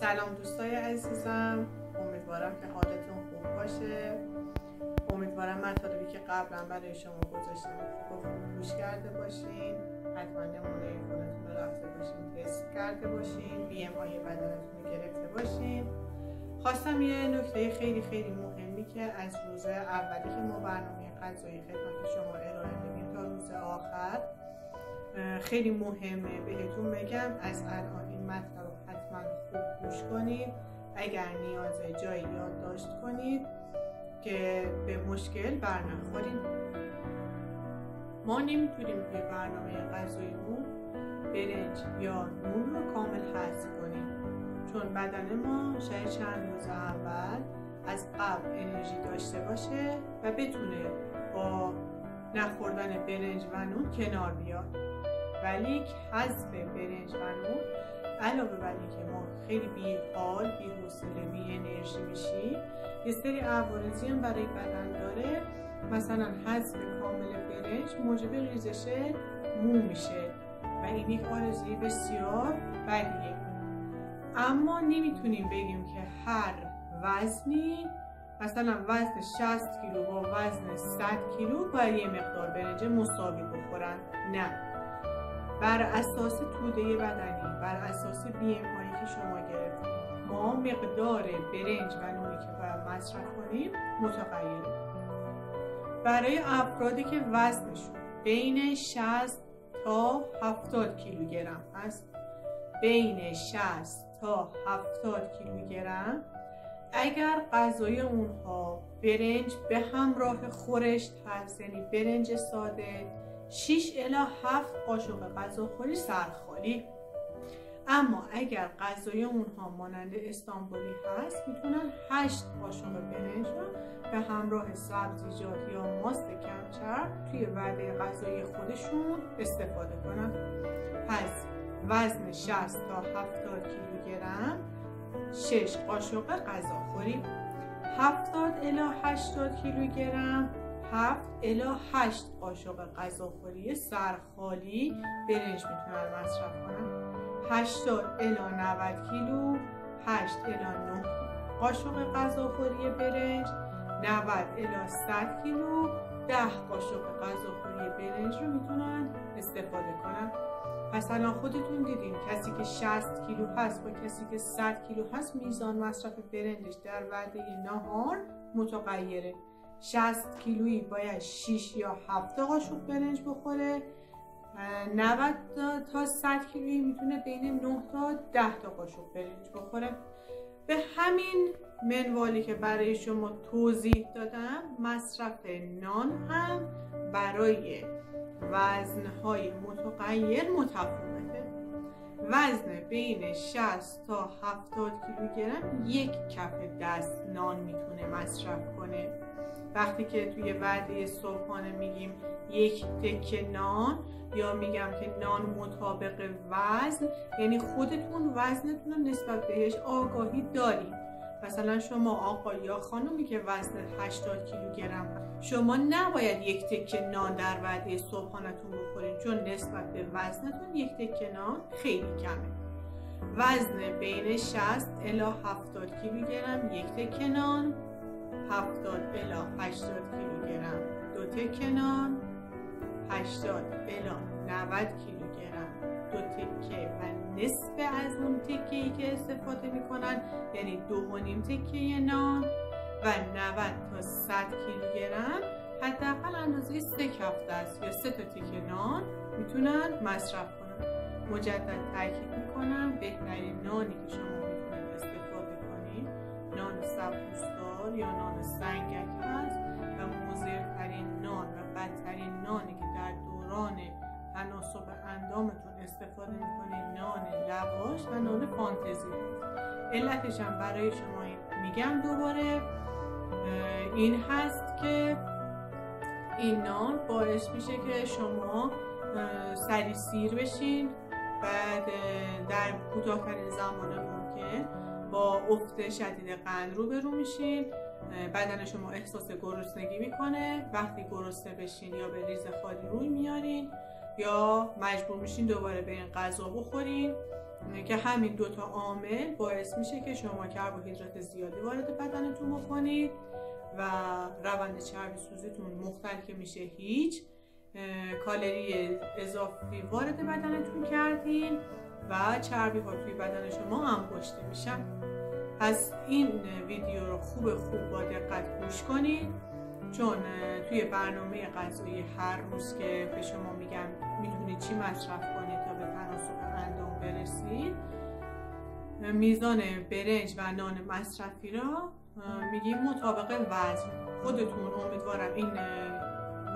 سلام دوستای عزیزم. امیدوارم که حالتون خوب باشه. امیدوارم مطالبی که قبلا برای شما گذاشتم گوش کرده باشین. حتما نمونه خودتون رو رفته باشین تست کرده باشین. بی ام آی بدنتون رو گرفته باشین. خواستم یه نکته خیلی خیلی مهمی که از روز اولی که ما برنامه غذایی خدمت شما ارائه میدیم تا روز آخر خیلی مهمه بهتون بگم. از الان این مطلب خوب گوش کنید. اگر نیاز جایی یادداشت کنید که به مشکل برنخورید. ما نمی‌تونیم توی برنامه غذاییمون برنج یا نون رو کامل حذف کنیم. چون بدن ما شاید چند روز اول از قبل انرژی داشته باشه و بتونه با نخوردن برنج و نون کنار بیاد. ولی حذف برنج و علاوه بر اینکه ما خیلی بی حال بی حوصله بی انرژی میشیم یه سری عوارضی هم برای بدن داره. مثلا حذف کامل برنج موجب ریزش مو میشه و این یک آرزوی بسیار بدیه. اما نمی‌تونیم بگیم که هر وزنی مثلا وزن 60 کیلو با وزن 100 کیلو باید یه مقدار برنج مساوی بخورن. نه. بر اساس توده بدنی بر اساس بی که شما گرفتید. ما مقدار برنج و نونی که باید مصرف کنیم متغیره برای افرادی که وزنشون بین 60 تا 70 کیلوگرم هست بین 60 تا 70 کیلوگرم اگر غذای اونها برنج به همراه خورشت هست یعنی برنج ساده 6 الا 7 قاشق غذاخوری سرخالی. اما اگر غذای اونها مانند استانبولی هست می‌تونن 8 قاشق برنج رو به همراه سبزیجات یا ماست کمچر توی وعده غذایی خودشون استفاده کنن. پس وزن 60 تا 70 کیلوگرم 6 قاشق غذاخوری 70 الی 80 کیلوگرم 7 الا 8 قاشق غذاخوری سرخالی برنج می‌تونن مصرف کنن. 80 الا 90 کیلو 8 الا 9 قاشق غذاخوری برنج 90 الا 100 کیلو 10 قاشق غذاخوری برنج رو می‌تونن استفاده کنن. پس الان خودتون دیدین کسی که 60 کیلو هست با کسی که 100 کیلو هست میزان مصرف برنجش در وعده نهار متغیره. 60 کیلویی باید 6 یا 7 قاشق برنج بخوره. 90 تا 100 کیلویی می‌تونه بین 9 تا 10 تا قاشق برنج بخوره. به همین منوالی که برای شما توضیح دادم مصرف نان هم برای وزنهای متغیر متفاوته. وزن بین 60 تا 70 کیلوگرم یک کف دست نان می‌تونه مصرف کنه. وقتی که توی وعده صبحانه میگیم یک تکه نان یا میگم که نان مطابق وزن یعنی خودتون وزنتون رو نسبت بهش آگاهی دارید. مثلا شما آقا یا خانومی که وزن 80 کیلوگرم شما نباید یک تکه نان در وعده صبحانتون بخورید چون نسبت به وزنتون یک تکه نان خیلی کمه. وزن بین 60 الی 70 کیلوگرم یک تکه نان. 70 الا 80 کیلوگرم. دو تکه نان 80 الا 90 کیلوگرم. دو تکه و نصف از اون تکه که استفاده می‌کنن یعنی دو و نیم تکه نان و 90 تا 100 کیلوگرم. حداقل اندازه سه کف دست یا سه تا تکه نان می‌تونن مصرف کنن. مجدد تاکید می‌کنم بهترین نانی که شما می‌تونید استفاده کنید نان سبوسدار یا نان سنگک هست و مضرترین نان و بدترین نانی که در دوران تناسب اندامتون استفاده می‌کنید نان لواش و نان فانتزی. علتش هم برای شما میگم دوباره این هست که این نان باعث میشه که شما سری سیر بشین بعد در کوتاهترین زمان ممکن افت شدید قند روبرو میشین بدن شما احساس گرسنگی می‌کنه. وقتی گرسنه بشین یا به ریز خالی روی میارین یا مجبور میشین دوباره برین غذا بخورین که همین دوتا عامل باعث میشه که شما کربوهیدرات زیادی وارد بدنتون بکنید و روند چربی سوزیتون مختل که میشه. هیچ کالری اضافی وارد بدنتون کردین و چربی ها توی بدن شما هم میشن. پس این ویدیو رو خوب خوب با دقت گوش کنید. چون توی برنامه غذایی هر روز که به شما میگم می‌تونید چی مصرف کنید تا به تناسب اندام برسید میزان برنج و نان مصرفی را میگیم مطابق وزن. خودتون امیدوارم این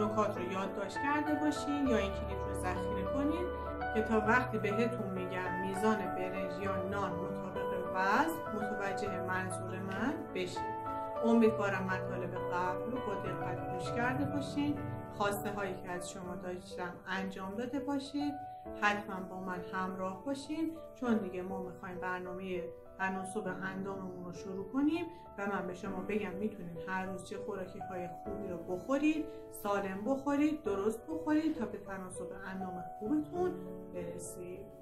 نکات رو یادداشت کرده باشین یا این کلیپ رو ذخیره کنید که تا وقتی بهتون میگم میزان برنج یا نان مطابق وزن متوجه منظور من بشید امیدوارم مطالب قبل رو با دقت گوش کرده باشین. خواسته هایی که از شما داشتم انجام داده باشید حتما با من همراه باشین. چون دیگه ما می‌خوایم برنامه تناسب انداممون رو شروع کنیم و من به شما بگم می‌تونید هر روز چه خوراکی های خوبی رو بخورید سالم بخورید درست بخورید تا به تناسب اندام خوبتون برسید.